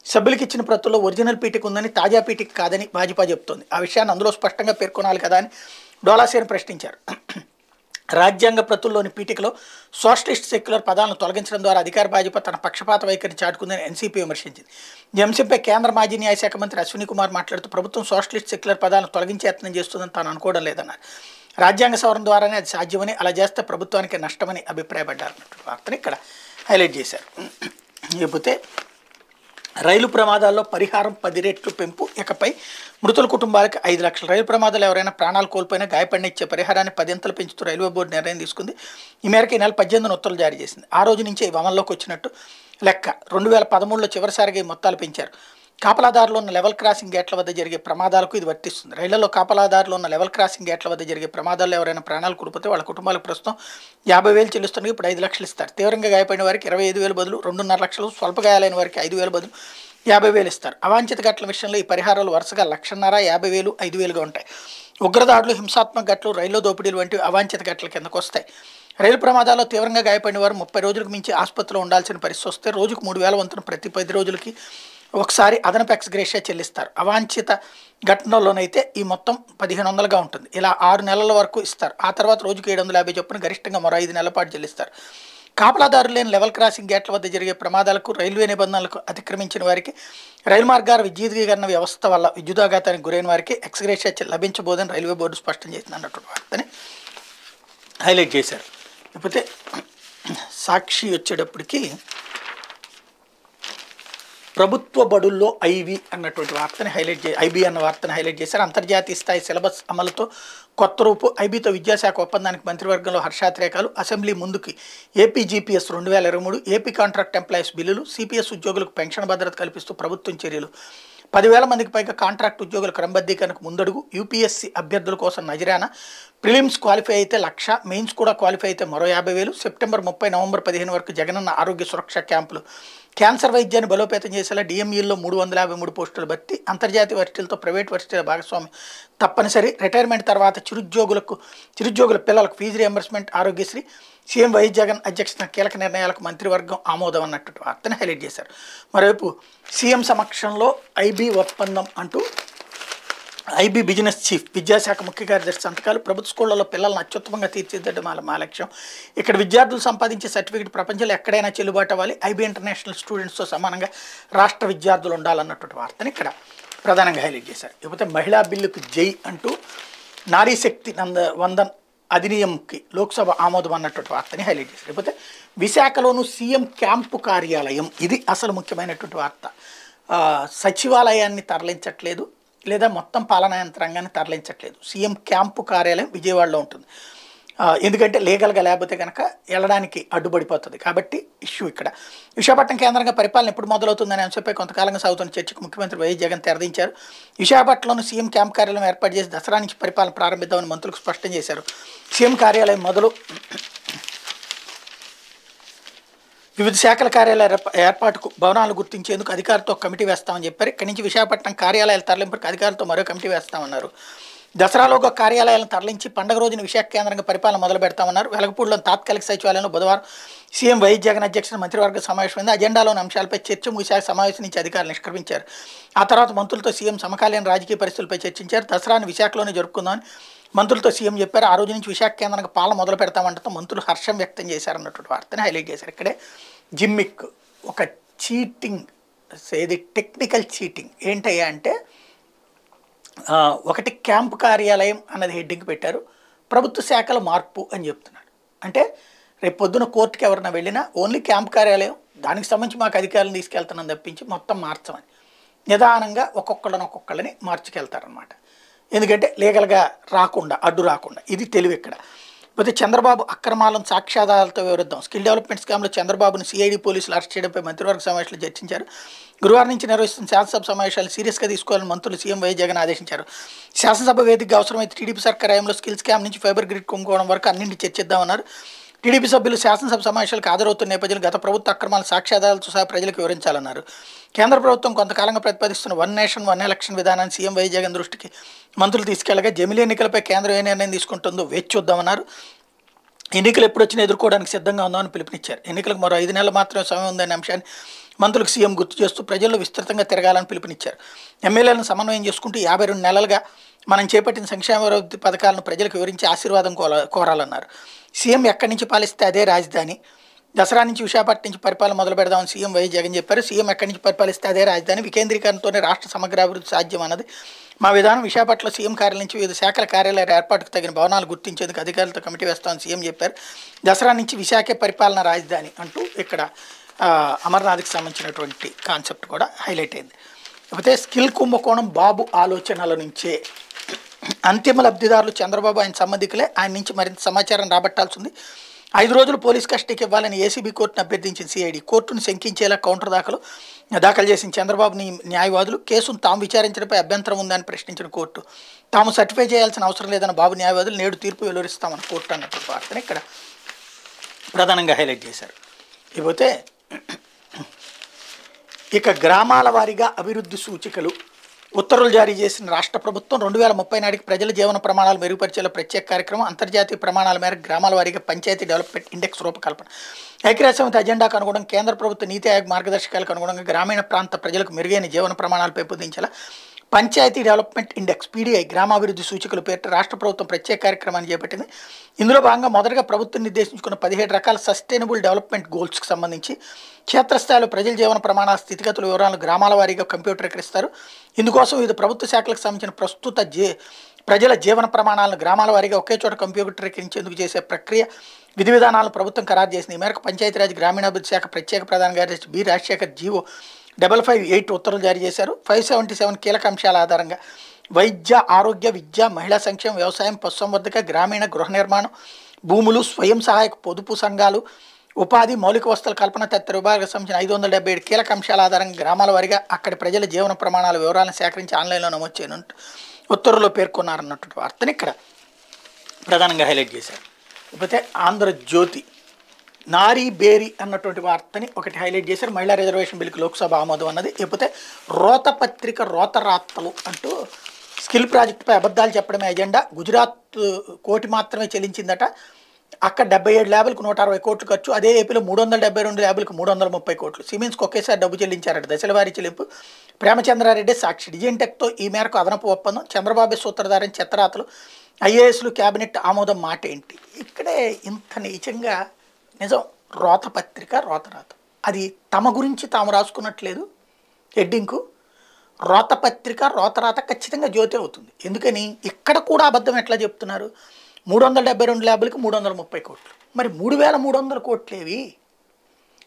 సభ్యులకు ఇచ్చిన ప్రతుల్లో ఒరిజినల్ పీటికి ఉందని తాజా పీటికి కాదని భాజపా చెబుతోంది ఆ విషయాన్ని అందులో స్పష్టంగా పేర్కొనాలి కదా అని డోలాసేన్ ప్రశ్నించారు. రాజ్యాంగ ప్రతుల్లోని పీఠికలో సోషలిస్ట్ సెక్యులర్ పదాలను తొలగించడం ద్వారా అధికార భాజపా తన పక్షపాత వైఖరిని చాటుకుందని ఎన్సీపీ విమర్శించింది. ఈ అంశంపై కేంద్ర మాజీ న్యాయశాఖ మంత్రి అశ్విని కుమార్ మాట్లాడుతూ ప్రభుత్వం సోషలిస్ట్ సెక్యులర్ పదాలను తొలగించే యత్నం చేస్తుందని తాను అనుకోవడం లేదన్నారు. రాజ్యాంగ సవరణ ద్వారానే అది సాధ్యమని అలా చేస్తే ప్రభుత్వానికి నష్టమని అభిప్రాయపడ్డారు వార్తను ఇక్కడ హైలైట్ చేశారు. లేకపోతే రైలు ప్రమాదాల్లో పరిహారం పది రెట్లు పెంపు ఇకపై మృతుల కుటుంబాలకు ఐదు లక్షల. రైలు ప్రమాదాలు ఎవరైనా ప్రాణాలు కోల్పోయినా గాయపడిన ఇచ్చే పరిహారాన్ని పదింతలు పెంచుతూ రైల్వే బోర్డు నిర్ణయం తీసుకుంది. ఈ మేరకు ఈ నెల పద్దెనిమిది ఉత్తర్వులు జారీ చేసింది. ఆ రోజు నుంచే ఇవి అమల్లోకి వచ్చినట్టు లెక్క. రెండు వేల పదమూడులో చివరిసారిగా ఈ మొత్తాలు పెంచారు. కాపలాదారులు ఉన్న లెవెల్ క్రాసింగ్ గేట్ల వద్ద జరిగే ప్రమాదాలకు ఇది వర్తిస్తుంది. రైళ్ళలో కాపలాదారులు ఉన్న లెవెల్ క్రాసింగ్ గేట్ల వద్ద జరిగే ప్రమాదాల్లో ఎవరైనా ప్రాణాలు కోల్పోతే వాళ్ళ కుటుంబాలకు ప్రస్తుతం యాభై వేలు చెల్లిస్తుండగా ఇప్పుడు ఐదు లక్షలు ఇస్తారు. తీవ్రంగా గాయపడిన వారికి ఇరవై ఐదు వేలు బదులు రెండున్నర లక్షలు స్వల్ప గాయాలైన వారికి ఐదు వేలు బదులు యాభై వేలు ఇస్తారు. అవాంఛిత ఘటనల విషయంలో ఈ పరిహారాలు వరుసగా లక్షన్నర యాభై వేలు ఐదు వేలుగా ఉంటాయి. ఉగ్రదాడులు హింసాత్మక ఘటనలు రైల్లో దోపిడీలు వంటి అవాంఛిత ఘటనల కిందకు వస్తాయి. రైలు ప్రమాదాల్లో తీవ్రంగా గాయపడిన వారు ముప్పై రోజులకు మించి ఆసుపత్రిలో ఉండాల్సిన పరిస్థితి వస్తే రోజుకు మూడు వేల వంతున ప్రతి పది రోజులకి ఒకసారి అదనపు ఎక్స్గ్రేషియా చెల్లిస్తారు. అవాంఛిత ఘటనలోనైతే ఈ మొత్తం పదిహేను వందలుగా ఉంటుంది. ఇలా ఆరు నెలల వరకు ఇస్తారు. ఆ తర్వాత రోజుకి ఏడు వందల యాభై చొప్పున గరిష్టంగా మరో ఐదు నెలల పాటు చెల్లిస్తారు. కాపలాదారులు లేని లెవెల్ క్రాసింగ్ గేట్ల వద్ద జరిగే ప్రమాదాలకు రైల్వే నిబంధనలకు అతిక్రమించిన వారికి రైలు మార్గాల విద్యుదీకరణ వ్యవస్థ వల్ల విద్యుదాఘాతానికి గురైన వారికి ఎక్స్గ్రేషియా లభించబోదని రైల్వే బోర్డు స్పష్టం చేసింది అన్నటువంటి వార్తని హైలైట్ చేశారు. లేకపోతే సాక్షి వచ్చేటప్పటికి ప్రభుత్వ బడుల్లో ఐవి అన్నటువంటి వార్తని హైలైట్ చే ఐబీ అన్న వార్తను హైలైట్ చేశారు. అంతర్జాతీయ స్థాయి సిలబస్ అమలుతో కొత్త రూపు ఐబీతో విద్యాశాఖ ఒప్పందానికి మంత్రివర్గంలో హర్షాతిరేకాలు. అసెంబ్లీ ముందుకి ఏపీజీపీఎస్ రెండు వేల ఇరవై మూడు ఏపీ కాంట్రాక్ట్ ఎంప్లాయీస్ బిల్లులు సిపిఎస్ ఉద్యోగులకు పెన్షన్ భద్రత కల్పిస్తూ ప్రభుత్వం చర్యలు. పదివేల మందికి పైగా కాంట్రాక్ట్ ఉద్యోగుల క్రమబద్ధీకరణకు ముందడుగు యూపీఎస్సీ అభ్యర్థుల కోసం నజరానా. ప్రిలిమ్స్ క్వాలిఫై అయితే లక్ష మెయిన్స్ కూడా క్వాలిఫై అయితే మరో యాభై వేలు. సెప్టెంబర్ ముప్పై నవంబర్ పదిహేను వరకు జగనన్న ఆరోగ్య సురక్ష క్యాంపులు. క్యాన్సర్ వైద్యాన్ని బలోపేతం చేసేలా డిఎంఈల్లో మూడు వందల యాభై మూడు పోస్టులు భర్తీ అంతర్జాతీయ వర్సిటీలతో ప్రైవేట్ వర్సిటీల భాగస్వామి తప్పనిసరి. రిటైర్మెంట్ తర్వాత చిరుద్యోగులకు చిరుద్యోగుల పిల్లలకు fee reimbursement Aarogyasri. CM YS Jagan అధ్యక్షతన కీలక నిర్ణయాలకు మంత్రివర్గం ఆమోదం అన్నట్టు వార్తను హైలైట్ చేశారు. మరోవైపు సీఎం సమక్షంలో ఐబీ ఒప్పందం అంటూ ఐబీ బిజినెస్ చీఫ్ విద్యాశాఖ ముఖ్య కార్యదర్శి సంతకాలు ప్రభుత్వ స్కూళ్ళలో పిల్లలను అత్యుత్తమంగా తీర్చిదిద్దడం వాళ్ళ మా లక్ష్యం. ఇక్కడ విద్యార్థులు సంపాదించే సర్టిఫికేట్ ప్రపంచంలో ఎక్కడైనా చెల్లుబాటు అవ్వాలి. ఐబీ ఇంటర్నేషనల్ స్టూడెంట్స్తో సమానంగా రాష్ట్ర విద్యార్థులు ఉండాలన్నటువంటి వార్తని ఇక్కడ ప్రధానంగా హైలైట్ చేశారు. ఇకపోతే మహిళా బిల్లుకు జై అంటూ నారీ శక్తి నంద వందన్ అధినియంకి లోక్సభ ఆమోదం అన్నటువంటి వార్తని హైలైట్ చేశారు. లేకపోతే విశాఖలోను సీఎం క్యాంపు కార్యాలయం. ఇది అసలు ముఖ్యమైనటువంటి వార్త. సచివాలయాన్ని తరలించట్లేదు. లేదా మొత్తం పాలనా యంత్రాంగాన్ని తరలించట్లేదు. సీఎం క్యాంపు కార్యాలయం విజయవాడలో ఉంటుంది. ఎందుకంటే లీగల్గా లేకపోతే కనుక వెళ్ళడానికి అడ్డుపడిపోతుంది. కాబట్టి ఇష్యూ ఇక్కడ. విశాఖపట్నం కేంద్రంగా పరిపాలన ఎప్పుడు మొదలవుతుందనే అంశంపై కొంతకాలంగా సాగుతున్న చర్చకు ముఖ్యమంత్రి వైఎస్ జగన్ తెరదించారు. విశాఖపట్నంలో సీఎం క్యాంప్ కార్యాలయం ఏర్పాటు చేసి దసరా నుంచి పరిపాలన ప్రారంభిద్దామని మంత్రులకు స్పష్టం చేశారు. సీఎం కార్యాలయం మొదలు వివిధ శాఖల కార్యాలయాల ఏర్పాటుకు భవనాలు గుర్తించేందుకు అధికారులతో కమిటీ వేస్తామని చెప్పారు. ఇక్కడి నుంచి విశాఖపట్నం కార్యాలయాల తరలింపుకు అధికారులతో మరో కమిటీ వేస్తామన్నారు. దసరాలోగా కార్యాలయాలను తరలించి పండగ రోజున విశాఖ కేంద్రంగా పరిపాలన మొదలు పెడతామన్నారు. వెలగపూడిలోని తాత్కాలిక సచివాలయంలో బుధవారం సీఎం వైఎస్ జగన్ అధ్యక్షుడు మంత్రివర్గ సమావేశమైంది. అజెండాలోని అంశాలపై చర్చ ముగిశాక సమావేశం నుంచి అధికారులు నిష్క్రమించారు. ఆ తర్వాత మంత్రులతో సీఎం సమకాలీన రాజకీయ పరిస్థితులపై చర్చించారు. దసరాను విశాఖలోనే జరుపుకుందామని మంత్రులతో సీఎం చెప్పారు. ఆ రోజు నుంచి విశాఖ కేంద్రానికి పాలన మొదలు పెడతామంటే మంత్రులు హర్షం వ్యక్తం చేశారన్నటువంటి వార్తని హైలైట్ చేశారు. ఇక్కడే జిమ్మిక్ ఒక చీటింగ్ ఇది టెక్నికల్ చీటింగ్ ఏంటయ్యా అంటే ఒకటి క్యాంప్ కార్యాలయం అన్నది హెడ్డింగ్ పెట్టారు. ప్రభుత్వ శాఖల మార్పు అని చెప్తున్నాడు అంటే రేపు పొద్దున కోర్టుకి ఎవరైనా వెళ్ళినా ఓన్లీ క్యాంప్ కార్యాలయం దానికి సంబంధించి మాకు అధికారులను తీసుకెళ్తున్నాం తప్పించి మొత్తం మార్చమని. నిదానంగా ఒక్కొక్కళ్ళని ఒక్కొక్కళ్ళని మార్చుకెళ్తారనమాట ఎందుకంటే లీగల్గా రాకుండా అడ్డు రాకుండా. ఇది తెలివి ఇక్కడ. పోతే చంద్రబాబు అక్రమాలను సాక్ష్యాధారాలతో వివరిద్దాం. స్కిల్ డెవలప్మెంట్ స్కామ్లో చంద్రబాబును సిఐడి పోలీసులు అరెస్ట్ చేయడంపై మంత్రివర్గ సమావేశంలో చర్చించారు. గురువారం నుంచి నిర్వహిస్తున్న శాసనసభ సమావేశాలు సీరియస్గా తీసుకోవాలని మంత్రులు సీఎం వై జగన్ ఆదేశించారు. శాసనసభ వేదికగా అవసరమైతే టీడీపీ సర్కార్ హయాంలో స్కిల్ స్కామ్ నుంచి ఫైబర్ గ్రిడ్ కుంకోవడం వరకు అన్నింటి చర్చిద్దామన్నారు. టీడీపీ సభ్యులు శాసనసభ సమావేశాలకు హాజరవుతున్న నేపథ్యంలో గత ప్రభుత్వ అక్రమాల సాక్ష్యాధారాలతో సహా ప్రజలకు వివరించాలన్నారు. కేంద్ర ప్రభుత్వం కొంతకాలంగా ప్రతిపాదిస్తున్న వన్ నేషన్ వన్ ఎలక్షన్ విధానాన్ని సీఎం వై జగన్ దృష్టికి మంత్రులు తీసుకెళ్ళగా జమిలీ ఎన్నికలపై కేంద్రం ఏ నిర్ణయం తీసుకుంటుందో వేచి చూద్దామన్నారు. ఎన్నికలు ఎప్పుడు వచ్చినా ఎదుర్కోవడానికి సిద్ధంగా ఉందామని పిలుపునిచ్చారు. ఎన్నికలకు మరో ఐదు నెలలు మాత్రమే సమయం ఉందనే అంశాన్ని మంత్రులకు సీఎం గుర్తు చేస్తూ ప్రజల్లో విస్తృతంగా తిరగాలని పిలుపునిచ్చారు. ఎమ్మెల్యేలను సమన్వయం చేసుకుంటూ యాభై రెండు నెలలుగా మనం చేపట్టిన సంక్షేమ అభివృద్ధి పథకాలను ప్రజలకు వివరించి ఆశీర్వాదం కోర కోరాలన్నారు. సీఎం ఎక్కడి నుంచి పాలిస్తే అదే రాజధాని. దసరా నుంచి విశాఖపట్నం నుంచి పరిపాలన మొదలు పెడదామని సీఎం వై జగన్ చెప్పారు. సీఎం ఎక్కడి నుంచి పరిపాలిస్తే అదే రాజధాని. వికేంద్రీకరణతోనే రాష్ట్ర సమగ్ర అభివృద్ధి సాధ్యం అన్నది మా విధానం. విశాఖపట్నంలో సీఎం కార్యాలయం నుంచి వివిధ శాఖల కార్యాలయాల ఏర్పాటుకు తగిన భవనాలు గుర్తించేందుకు అధికారులతో కమిటీ వేస్తామని సీఎం చెప్పారు. దసరా నుంచి విశాఖే పరిపాలన రాజధాని అంటూ ఇక్కడ అమర్నాథ్కి సంబంధించినటువంటి కాన్సెప్ట్ కూడా హైలైట్ అయింది. లేకపోతే స్కిల్ కుంభకోణం బాబు ఆలోచనల నుంచే. అంతిమ లబ్ధిదారులు చంద్రబాబు ఆయన సంబంధికులే. ఆయన నుంచి మరింత సమాచారం రాబట్టాల్సి ఉంది. ఐదు రోజులు పోలీస్ కస్టడీకి ఇవ్వాలని ఏసీబీ కోర్టును అభ్యర్థించిన సిఐడి. కోర్టును శంకించేలా కౌంటర్ దాఖలు దాఖలు చేసిన చంద్రబాబుని న్యాయవాదులు కేసును తాము విచారించడంపై అభ్యంతరం ఉందని ప్రశ్నించిన కోర్టు. తాము సర్టిఫై చేయాల్సిన అవసరం లేదన్న బాబు న్యాయవాదులు నేడు తీర్పు వెలువరిస్తామని కోర్టు అన్నటువంటి వార్తను ఇక్కడ ప్రధానంగా హైలైట్ చేశారు. ఇకపోతే ఇక గ్రామాల వారీగా అభివృద్ధి సూచికలు. ఉత్తర్వులు జారీ చేసిన రాష్ట్ర ప్రభుత్వం రెండు వేల ముప్పై నాటికి ప్రజల జీవన ప్రమాణాలు మెరుగుపరిచేలా ప్రత్యేక కార్యక్రమం అంతర్జాతీయ ప్రమాణాల మేరకు గ్రామాల వారీగా పంచాయతీ డెవలప్మెంట్ ఇండెక్స్ రూపకల్పన. ఐక్యరాజ్యసమితి అజెండాకు అనుగుణంగా కేంద్ర ప్రభుత్వ నీతి ఆయోగ్ మార్గదర్శకాలకు అనుగుణంగా గ్రామీణ ప్రాంత ప్రజలకు మెరుగైన జీవన ప్రమాణాలు పెంపొందించేలా పంచాయతీ డెవలప్మెంట్ ఇండెక్స్ పీడీఐ గ్రామాభివృద్ధి సూచికల పేరిట రాష్ట్ర ప్రభుత్వం ప్రత్యేక కార్యక్రమాన్ని చేపట్టింది. ఇందులో భాగంగా మొదటగా ప్రభుత్వం నిర్దేశించుకున్న పదిహేడు రకాల సస్టైనబుల్ డెవలప్మెంట్ గోల్స్కి సంబంధించి క్షేత్రస్థాయిలో ప్రజల జీవన ప్రమాణాల స్థితిగతుల వివరాలను గ్రామాల వారీగా కంప్యూటరీకరిస్తారు. ఇందుకోసం వివిధ ప్రభుత్వ శాఖలకు సంబంధించిన ప్రస్తుత జే ప్రజల జీవన ప్రమాణాలను గ్రామాల వారీగా ఒకే చోట కంప్యూటరీకరించేందుకు చేసే ప్రక్రియ విధి విధానాలను ప్రభుత్వం ఖరారు చేసింది. ఈ మేరకు పంచాయతీరాజ్ గ్రామీణాభివృద్ధి శాఖ ప్రత్యేక ప్రధాన కార్యదర్శి B Rajasekhar GO double five eight ఉత్తర్వులు జారీ చేశారు. ఫైవ్ సెవెంటీ సెవెన్ కీలక అంశాల ఆధారంగా వైద్య ఆరోగ్య విద్య మహిళా సంక్షేమం వ్యవసాయం పశుసంవర్ధక గ్రామీణ గృహ నిర్మాణం భూములు స్వయం సహాయక పొదుపు సంఘాలు ఉపాధి మౌలిక వస్తువుల కల్పన తదితర విభాగాలకు సంబంధించిన ఐదు వందల డెబ్బై ఏడు కీలక అంశాల ఆధారంగా గ్రామాల వారిగా అక్కడి ప్రజల జీవన ప్రమాణాల వివరాలను సేకరించి ఆన్లైన్లో నమోదు చేయనుంటూ ఉత్తర్వులో పేర్కొన్నారన్నటువంటి వార్తను ఇక్కడ ప్రధానంగా హైలైట్ చేశారు. లేకపోతే ఆంధ్రజ్యోతి నారీ బేరీ అన్నటువంటి వార్తని ఒకటి హైలైట్ చేశారు. మహిళా రిజర్వేషన్ బిల్లుకి లోక్సభ ఆమోదం అన్నది. లేకపోతే రోత పత్రిక రోతరాత్తలు అంటూ స్కిల్ ప్రాజెక్టుపై అబద్ధాలు చెప్పడమే ఎజెండా. గుజరాత్ కోటి మాత్రమే చెల్లించిందట. అక్కడ డెబ్బై ఏడు ల్యాబులకు నూట అరవై కోట్లు ఖర్చు. అదే ఏపీలో మూడు వందల డెబ్బై రెండు ల్యాబులకు మూడు వందల ముప్పై కోట్లు. సిమెంట్స్కి ఒకేసారి డబ్బు చెల్లించారట. దశలవారీ చెల్లింపు. ప్రేమచంద్రారెడ్డి సాక్షి డిజెంటెక్తో ఈ మేరకు అదనపు ఒప్పందం. చంద్రబాబు సూత్రధారని చెత్తరాతలు ఐఏఎస్లు క్యాబినెట్ ఆమోదం మాట ఏంటి ఇక్కడే ఇంత నీచంగా నిజం రోత పత్రిక రోతరాత అది తమ గురించి తాము రాసుకున్నట్లేదు. హెడ్డింగ్కు రోత పత్రిక రోతరాత ఖచ్చితంగా జ్యోతి అవుతుంది. ఎందుకని? ఇక్కడ కూడా అబద్ధం ఎట్లా చెప్తున్నారు? మూడు వందల డెబ్బై రెండు ల్యాబులకి మూడు వందల ముప్పై కోట్లు. మరి మూడు వేల మూడు వందల కోట్లేవి?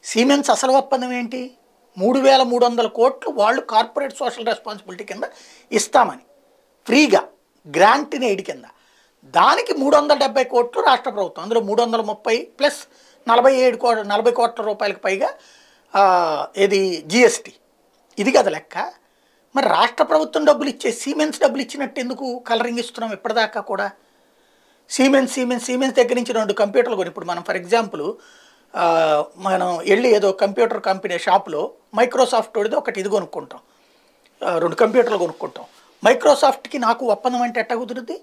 సిమెంట్స్ అసలు ఒప్పందం ఏంటి? మూడు వేల మూడు వందల కోట్లు వాళ్ళు కార్పొరేట్ సోషల్ రెస్పాన్సిబిలిటీ కింద ఇస్తామని. ఫ్రీగా గ్రాంట్ ఎయిడ్ కింద. దానికి మూడు వందల డెబ్బై కోట్లు రాష్ట్ర ప్రభుత్వం. అందులో మూడు వందల ముప్పై ప్లస్ నలభై ఏడు కో నలభై కోట్ల రూపాయలకు పైగా ఏది ఇది జిఎస్టీ ఇది కదా లెక్క. మరి రాష్ట్ర ప్రభుత్వం డబ్బులు ఇచ్చే సీమెన్స్ డబ్బులు ఇచ్చినట్టు ఎందుకు కలరింగ్ ఇస్తున్నాం ఇప్పటిదాకా కూడా? సీమెన్స్ సీమెన్స్ సీమెన్స్ దగ్గర నుంచి రెండు కంప్యూటర్లు కొని ఇప్పుడు మనం ఫర్ ఎగ్జాంపుల్ మనం వెళ్ళి ఏదో కంప్యూటర్ కంపెనీ షాప్లో మైక్రోసాఫ్ట్ వాడిది ఒకటి ఇది కొనుక్కుంటాం. రెండు కంప్యూటర్లు కొనుక్కుంటాం. మైక్రోసాఫ్ట్కి నాకు ఒప్పందం అంటే ఎట్ట కుదురుద్ది?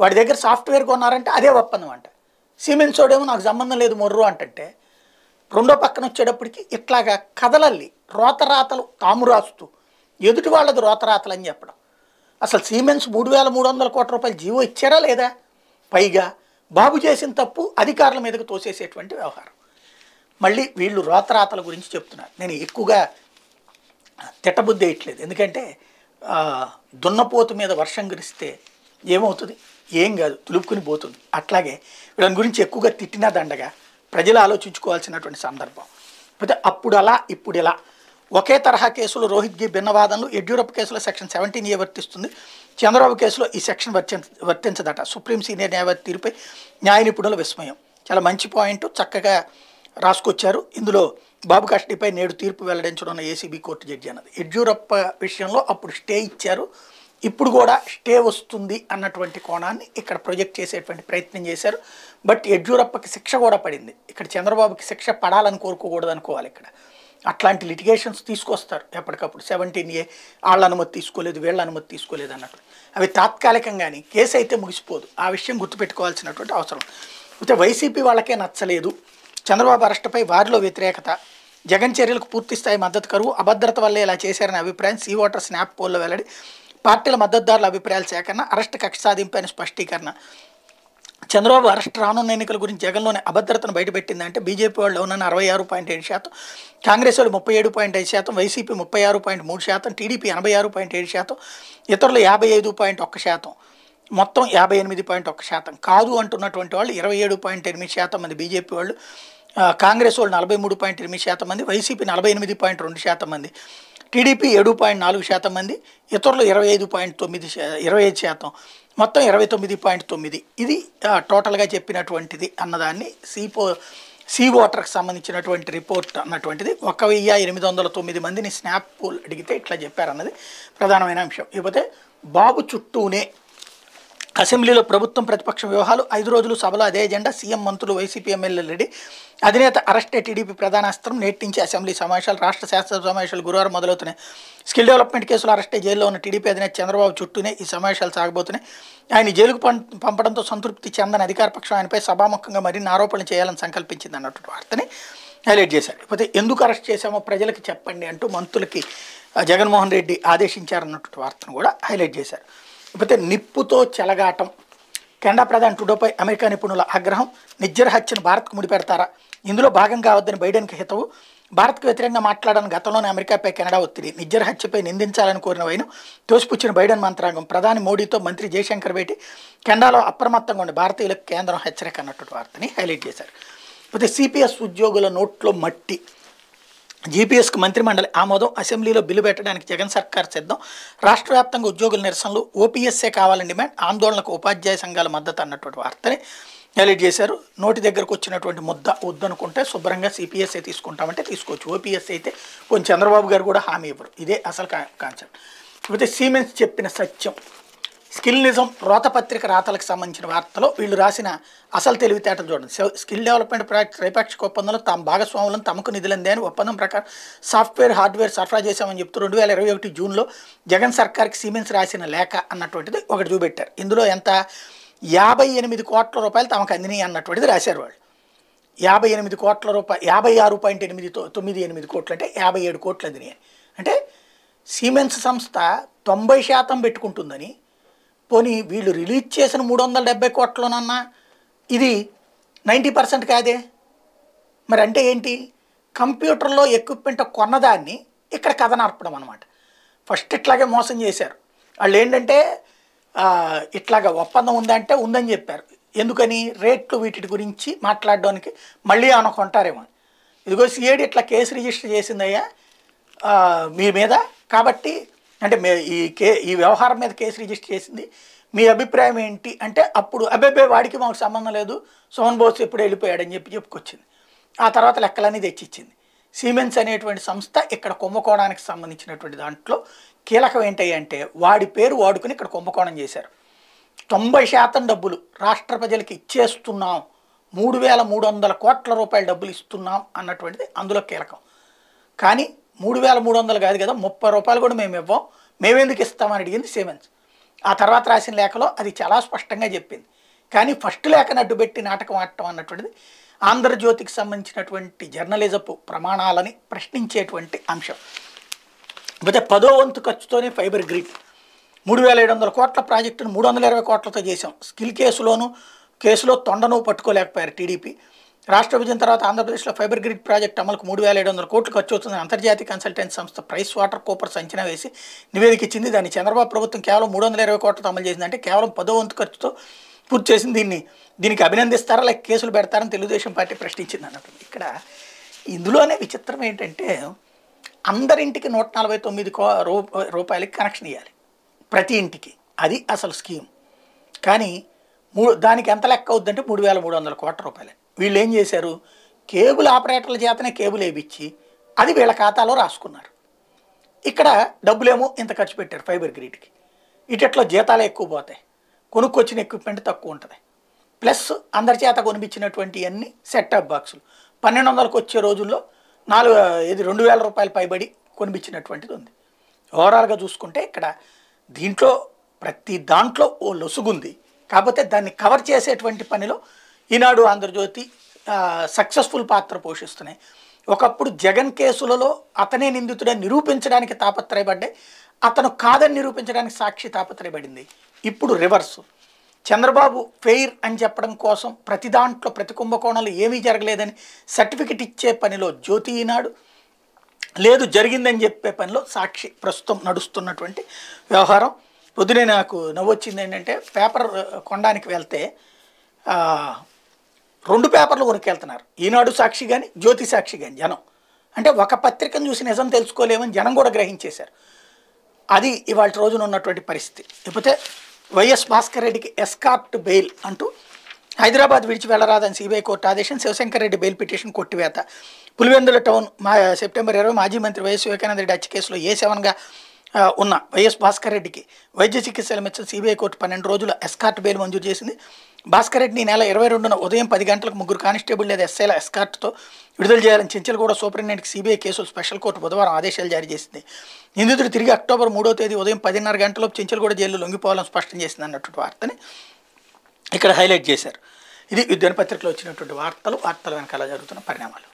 వాడి దగ్గర సాఫ్ట్వేర్ కొన్నారంటే అదే ఒప్పందం అంట. సిమెంట్స్ వాడేమో నాకు సంబంధం లేదు మొర్రు అంటంటే రెండో పక్కన వచ్చేటప్పటికి ఇట్లాగా కథలల్లి రోతరాతలు తాము రాస్తూ ఎదుటి వాళ్ళది రోతరాతలు అని చెప్పడం. అసలు సీమెన్స్ మూడు వేల మూడు వందల కోట్ల రూపాయలు జీవో ఇచ్చారా లేదా? పైగా బాబు చేసిన తప్పు అధికారుల మీదకు తోసేసేటువంటి వ్యవహారం. మళ్ళీ వీళ్ళు రోతరాతల గురించి చెప్తున్నారు. నేను ఎక్కువగా తిట్టబుద్ధి వేయట్లేదు. ఎందుకంటే దున్నపోతు మీద వర్షం కురిస్తే ఏమవుతుంది? ఏం కాదు తులుపుకుని పోతుంది. అట్లాగే దాని గురించి ఎక్కువగా తిట్టినా దండగా ప్రజలు ఆలోచించుకోవాల్సినటువంటి సందర్భం. అయితే అప్పుడు అలా ఇప్పుడు ఇలా. ఒకే తరహా కేసులు రోహిత్కి భిన్నవాదనలు యడ్యూరప్ప కేసులో సెక్షన్ సెవెంటీన్ ఏ వర్తిస్తుంది? చంద్రబాబు కేసులో ఈ సెక్షన్ వర్తించ వర్తించదట. సుప్రీం సీనియర్ న్యాయవాది తీరుపై న్యాయ నిపుణుల విస్మయం. చాలా మంచి పాయింట్ చక్కగా రాసుకొచ్చారు. ఇందులో బాబు కస్టడీపై నేడు తీర్పు వెల్లడించడం ఏసీబీ కోర్టు జడ్జి అన్నది. యడ్యూరప్ప విషయంలో అప్పుడు స్టే ఇచ్చారు. ఇప్పుడు కూడా స్టే వస్తుంది అన్నటువంటి కోణాన్ని ఇక్కడ ప్రొజెక్ట్ చేసేటువంటి ప్రయత్నం చేశారు. బట్ యడ్యూరప్పకి శిక్ష కూడా పడింది. ఇక్కడ చంద్రబాబుకి శిక్ష పడాలని కోరుకోకూడదు అనుకోవాలి ఇక్కడ. అట్లాంటి లిటిగేషన్స్ తీసుకొస్తారు ఎప్పటికప్పుడు. సెవెంటీన్ ఏ వాళ్ళ అనుమతి తీసుకోలేదు వీళ్ళ అనుమతి తీసుకోలేదు అన్నట్టు. అవి తాత్కాలికంగాని కేసు అయితే ముగిసిపోదు. ఆ విషయం గుర్తుపెట్టుకోవాల్సినటువంటి అవసరం. అయితే వైసీపీ వాళ్ళకే నచ్చలేదు. చంద్రబాబు అరెస్టుపై వారిలో వ్యతిరేకత. జగన్ చర్యలకు పూర్తి స్థాయి మద్దతు కరువు. అభద్రత వల్ల ఇలా చేశారనే అభిప్రాయం సీ వాటర్ స్నాప్ పోల్లో వెల్లడి. పార్టీల మద్దతుదారుల అభిప్రాయాల సేకరణ అరెస్ట్ కక్ష సాధింపైన స్పష్టీకరణ. చంద్రబాబు అరెస్ట్ రానున్న ఎన్నికల గురించి జగన్లోని అభద్రతను బయటపెట్టిందంటే బీజేపీ వాళ్ళు ఉన్న అరవై ఆరు పాయింట్ ఏడు శాతం కాంగ్రెస్ వాళ్ళు ముప్పై ఏడు పాయింట్ ఐదు శాతం వైసీపీ ముప్పై ఆరు పాయింట్ మూడు శాతం టీడీపీ ఎనభై ఆరు పాయింట్ ఏడు శాతం ఇతరులు యాభై ఐదు పాయింట్ ఒక్క శాతం మొత్తం యాభై ఎనిమిది పాయింట్ ఒక్క శాతం కాదు అంటున్నటువంటి వాళ్ళు ఇరవై ఏడు పాయింట్ ఎనిమిది శాతం మంది బీజేపీ వాళ్ళు కాంగ్రెస్ వాళ్ళు నలభై మూడు పాయింట్ ఎనిమిది శాతం మంది వైసీపీ నలభై ఎనిమిది పాయింట్ రెండు శాతం మంది. టీడీపీ ఏడు పాయింట్ నాలుగు శాతం మంది ఇతరులు ఇరవై ఐదు పాయింట్ తొమ్మిది ఇరవై ఐదు శాతం. మొత్తం ఇరవై తొమ్మిది పాయింట్ తొమ్మిది. ఇది టోటల్గా చెప్పినటువంటిది అన్నదాన్ని సీపో సీ ఓటర్కి సంబంధించినటువంటి రిపోర్ట్ అన్నటువంటిది. ఒక వెయ్యి ఎనిమిది వందల తొమ్మిది మందిని స్నాప్ పూల్ అడిగితే ఇట్లా చెప్పారన్నది ప్రధానమైన అంశం. ఇకపోతే బాబు చుట్టూనే అసెంబ్లీలో ప్రభుత్వం ప్రతిపక్ష వ్యూహాలు ఐదు రోజులు సభలో అదే ఎజెండా సీఎం మంత్రులు వైసీపీ ఎమ్మెల్యేలు రెడ్డి అధినేత అరెస్టే టీడీపీ ప్రధానాస్త్రం నేటి నుంచి అసెంబ్లీ సమావేశాలు రాష్ట్ర శాసనసభ సమావేశాలు గురువారం మొదలవుతున్నాయి. స్కిల్ డెవలప్మెంట్ కేసులో అరెస్టే జైల్లో ఉన్న టీడీపీ అధినేత చంద్రబాబు చుట్టూనే ఈ సమావేశాలు సాగబోతున్నాయి. ఆయన జైలుకు పం- పంపడంతో సంతృప్తి చెందని అధికార పక్షం ఆయనపై సభాముఖంగా మరిన్ని ఆరోపణలు చేయాలని సంకల్పించింది అన్నటువంటి వార్తని హైలైట్ చేశారు. లేకపోతే ఎందుకు అరెస్ట్ చేశామో ప్రజలకు చెప్పండి అంటూ మంత్రులకి జగన్మోహన్ రెడ్డి ఆదేశించారన్నటువంటి వార్తను కూడా హైలైట్ చేశారు. లేకపోతే నిప్పుతో చెలగాటం. కెనడా ప్రధాని టుడోపై అమెరికా నిపుణుల ఆగ్రహం నిజ్జర హత్యను భారత్కు ముడిపెడతారా? ఇందులో భాగం కావద్దని బైడెన్కి హితవు. భారత్కు వ్యతిరేకంగా మాట్లాడని గతంలోనే అమెరికాపై కెనడా ఒత్తిడి. నిజ్జర హత్యపై నిందించాలని కోరిన వైను తోసిపుచ్చిన బైడెన్ మంత్రాంగం ప్రధాని మోడీతో మంత్రి జయశంకర్ భేటీ కెనడాలో అప్రమత్తంగా ఉండి భారతీయులకు కేంద్రం హెచ్చరిక అన్నటువంటి వార్తని హైలైట్ చేశారు. అయితే సిపిఎస్ ఉద్యోగుల నోట్లో మట్టి. జీపీఎస్కి మంత్రిమండలి ఆమోదం అసెంబ్లీలో బిల్లు పెట్టడానికి జగన్ సర్కార్ సిద్ధం. రాష్ట్ర వ్యాప్తంగా ఉద్యోగుల నిరసనలు ఓపీఎస్ఏ కావాలని డిమాండ్ ఆందోళనకు ఉపాధ్యాయ సంఘాల మద్దతు అన్నటువంటి వార్తని హైలైట్ చేశారు. నోటి దగ్గరకు వచ్చినటువంటి ముద్ద వద్దనుకుంటే శుభ్రంగా సిపిఎస్ఏ తీసుకుంటామంటే తీసుకోవచ్చు. ఓపీఎస్ అయితే కొంచెం చంద్రబాబు గారు కూడా హామీ ఇవ్వరు. ఇదే అసలు కాన్సెప్ట్ అయితే సీమెన్స్ చెప్పిన సత్యం. స్కిల్ నిజం రోతపత్రిక రాతలకు సంబంధించిన వార్తలో వీళ్ళు రాసిన అసలు తెలివితేటలు చూడండి. స్కిల్ డెవలప్మెంట్ ప్రాజెక్ట్ త్రైపాక్షిక ఒప్పందంలో తమ భాగస్వాములను తమకు నిధులందే అని ఒప్పందం ప్రకారం సాఫ్ట్వేర్ హార్డ్వేర్ సరఫరా చేశామని చెప్తూ రెండు వేల ఇరవై ఒకటి జూన్లో జగన్ సర్కార్కి సిమెంట్స్ రాసిన లేఖ అన్నటువంటిది ఒకటి చూపెట్టారు. ఇందులో ఎంత? యాభై ఎనిమిది కోట్ల రూపాయలు తమకు అందినాయి అన్నటువంటిది రాశారు వాళ్ళు. యాభై ఎనిమిది కోట్ల రూపాయలు యాభై ఆరు పాయింట్ ఎనిమిది తొమ్మిది ఎనిమిది కోట్లు అంటే యాభై ఏడు కోట్లు అందినాయి. అంటే సిమెంట్స్ సంస్థ తొంభై శాతం పెట్టుకుంటుందని పోనీ వీళ్ళు రిలీజ్ చేసిన మూడు వందల డెబ్బై కోట్లనన్నా ఇది నైంటీ పర్సెంట్ కాదే? మరి అంటే ఏంటి? కంప్యూటర్లో ఎక్విప్మెంట్ కొన్నదాన్ని ఇక్కడ కథ నడపడం అనమాట ఫస్ట్ ఇట్లాగే మోసం చేశారు. వాళ్ళు ఏంటంటే ఇట్లాగ ఇట్లాగా ఒప్పందం ఉందంటే ఉందని చెప్పారు. ఎందుకని? రేట్లు వీటి గురించి మాట్లాడడానికి మళ్ళీ అనుకుంటారేమో కొంటారేమో ఇదిగో సిఐడి ఇట్లా కేసు రిజిస్టర్ చేసిందయ్యా. మీ మీద. కాబట్టి అంటే మే ఈ కే ఈ వ్యవహారం మీద కేసు రిజిస్టర్ చేసింది. మీ అభిప్రాయం ఏంటి? అంటే అప్పుడు అబ్బాయి వాడికి మాకు సంబంధం లేదు. సోమన్ బోస్ ఎప్పుడు వెళ్ళిపోయాడని చెప్పి చెప్పుకొచ్చింది. ఆ తర్వాత లెక్కలన్నీ తెచ్చిచ్చింది. సిమెంట్స్ అనేటువంటి సంస్థ ఇక్కడ కుంభకోణానికి సంబంధించినటువంటి దాంట్లో కీలకం ఏంటి అంటే వాడి పేరు వాడుకుని ఇక్కడ కుంభకోణం చేశారు. తొంభై శాతం డబ్బులు రాష్ట్ర ప్రజలకు ఇచ్చేస్తున్నాం. మూడు వేల మూడు వందల కోట్ల రూపాయల డబ్బులు ఇస్తున్నాం అన్నటువంటిది అందులో కీలకం. కానీ మూడు వేల మూడు వందలు కాదు కదా ముప్పై రూపాయలు కూడా మేము ఇవ్వం. మేమెందుకు ఇస్తామని అడిగింది సేవెన్స్ ఆ తర్వాత రాసిన లేఖలో అది చాలా స్పష్టంగా చెప్పింది. కానీ ఫస్ట్ లేఖను అడ్డుపెట్టి నాటకం ఆడటం అన్నటువంటిది ఆంధ్రజ్యోతికి సంబంధించినటువంటి జర్నలిజపు ప్రమాణాలని ప్రశ్నించేటువంటి అంశం. అయితే పదో వంతు ఖర్చుతోనే ఫైబర్ గ్రిడ్. మూడు వేల ఏడు వందల కోట్ల ప్రాజెక్టును మూడు వందల ఇరవై కోట్లతో చేశాం. స్కిల్ కేసులోను కేసులో తొండను పట్టుకోలేకపోయారు టీడీపీ. రాష్ట్ర విభజన తర్వాత ఆంధ్రప్రదేశ్లో ఫైబర్ గ్రిడ్ ప్రాజెక్ట్ అమలుకు మూడు వేల ఏడు వందల కోట్లు ఖర్చు అవుతుందని అంతర్జాతీయ కన్సల్టెన్సీ సంస్థ ప్రైస్ వాటర్ కూపర్ అంచనా వేసి నివేదిక ఇచ్చింది. దాన్ని చంద్రబాబు ప్రభుత్వం కేవలం మూడు వందల ఇరవై కోట్లతో అమలు చేసిందంటే కేవలం పదో వంతు ఖర్చుతో పూర్తి చేసింది. దీన్ని దీనికి అభినందిస్తారా లేక కేసులు పెడతారని తెలుగుదేశం పార్టీ ప్రశ్నించింది అన్నట్టు. ఇక్కడ ఇందులోనే విచిత్రం ఏంటంటే అందరింటికి నూట నలభై తొమ్మిది కో రూ- రూపాయలకి కనెక్షన్ ఇవ్వాలి ప్రతి ఇంటికి. అది అసలు స్కీమ్. కానీ మూడు దానికి ఎంత లెక్క అవుద్దంటే మూడు వేల మూడు వందల కోట్ల రూపాయలు. వీళ్ళు ఏం చేశారు? కేబుల్ ఆపరేటర్ల చేతనే కేబుల్ వేయించి అది వీళ్ళ ఖాతాలో రాసుకున్నారు. ఇక్కడ డబ్బులేమో ఇంత ఖర్చు పెట్టారు ఫైబర్ గ్రిడ్కి. ఇటట్లో జీతాలు ఎక్కువ పోతాయి. కొనుక్కొచ్చిన ఎక్విప్మెంట్ తక్కువ ఉంటుంది. ప్లస్ అందరి చేత కొనిపించినటువంటి అన్ని సెట్అప్ బాక్సులు. పన్నెండు వందలకు వచ్చే రోజుల్లో నాలుగు ఇది రెండు వేల రూపాయలు పైబడి కొనిపించినటువంటిది ఉంది. ఓవరాల్గా చూసుకుంటే ఇక్కడ దీంట్లో ప్రతి దాంట్లో ఓ లొసుగుంది. కాకపోతే దాన్ని కవర్ చేసేటువంటి పనిలో ఈనాడు ఆంధ్రజ్యోతి సక్సెస్ఫుల్ పాత్ర పోషిస్తున్నాయి. ఒకప్పుడు జగన్ కేసులలో అతనే నిందితుడని నిరూపించడానికి తాపత్రయపడ్డాయి అతను కాదని నిరూపించడానికి సాక్షి తాపత్రయపడింది. ఇప్పుడు రివర్స్ చంద్రబాబు ఫెయిర్ అని చెప్పడం కోసం ప్రతి దాంట్లో ప్రతి కుంభకోణాలు ఏమీ జరగలేదని సర్టిఫికెట్ ఇచ్చే పనిలో జ్యోతి ఈనాడు లేదు జరిగిందని చెప్పే పనిలో సాక్షి ప్రస్తుతం నడుస్తున్నటువంటి వ్యవహారం. పొద్దునే నాకు నవ్వొచ్చింది ఏంటంటే పేపర్ కొనడానికి వెళ్తే రెండు పేపర్లు కొనుక్కెళ్తున్నారు. ఈనాడు సాక్షి కానీ జ్యోతి సాక్షి కానీ జనం. అంటే ఒక పత్రికను చూసి నిజం తెలుసుకోలేమని జనం కూడా గ్రహించేశారు. అది ఇవాళ రోజున ఉన్నటువంటి పరిస్థితి. లేకపోతే వైఎస్ భాస్కర్ రెడ్డికి ఎస్కార్ట్ బెయిల్ అంటూ హైదరాబాద్ విడిచి వెళ్ళరాదని సిబిఐ కోర్టు ఆదేశం శివశంకర్ రెడ్డి బెయిల్ పిటిషన్ కొట్టివేత. పులివెందుల టౌన్ మా సెప్టెంబర్ ఇరవై మాజీ మంత్రి వైఎస్ వివేకానంద రెడ్డి హత్య కేసులో ఏ సెవెన్గా ఉన్న. వైఎస్ భాస్కర్ రెడ్డికి. వైద్య చికిత్సల మెచ్చిన సిబిఐ కోర్టు పన్నెండు రోజుల ఎస్కార్ట్ బెయిల్ మంజూరు చేసింది. భాస్కర్ రెడ్డిని నెల ఇరవై రెండున ఉదయం పది గంటలకు ముగ్గురు కానిస్టేబుల్ లేదా ఎస్ఐల ఎస్కార్ట్తో విడుదల చేయాలని చెంచల్గూడ సూపరింటెండెంట్కి సిబిఐ కేసులు స్పెషల్ కోర్టు బుధవారం ఆదేశాలు జారీ చేసింది. నిందితుడు తిరిగి అక్టోబర్ మూడో తేదీ ఉదయం పదిన్నర గంటలకు చెంచల్గూడ జైల్లో లొంగిపోవాలని స్పష్టం చేసింది అన్నటువంటి వార్తని ఇక్కడ హైలైట్ చేశారు. ఇది ఈ దినపత్రికలో వచ్చినటువంటి వార్తలు వార్తల వెనకాల జరుగుతున్న పరిణామాలు.